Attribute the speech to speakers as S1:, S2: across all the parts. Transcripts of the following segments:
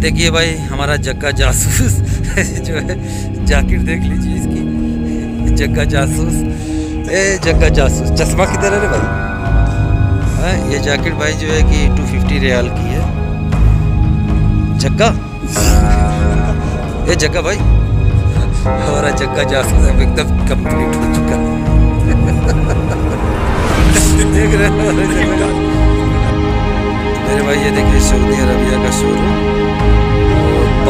S1: देखिए भाई, हमारा जग्गा जासूस। जो है जैकेट देख लीजिए इसकी। जग्गा जासूस। ए, जग्गा जासूस। चश्मा किधर है रे भाई? हाँ ये जैकेट भाई जो है कि 250 रियाल की है। जग्गा? ये जग्गा भाई। हमारा जग्गा जासूस अब एकदम कंप्लीट हो चुका देख रहे हो? मेरे भाई, ये देखिए, सऊदी शोरूम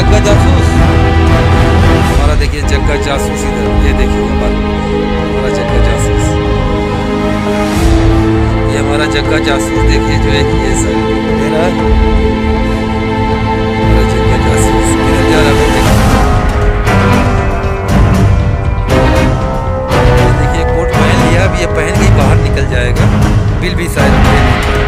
S1: जग्गा जासूस। हमारा देखिए जग्गा जासूस इधर, ये देखिए हमारा जग्गा जासूस। ये हमारा जग्गा जासूस देखिए जो है ये सर अब ये पहन के बाहर निकल जाएगा। बिल भी शायद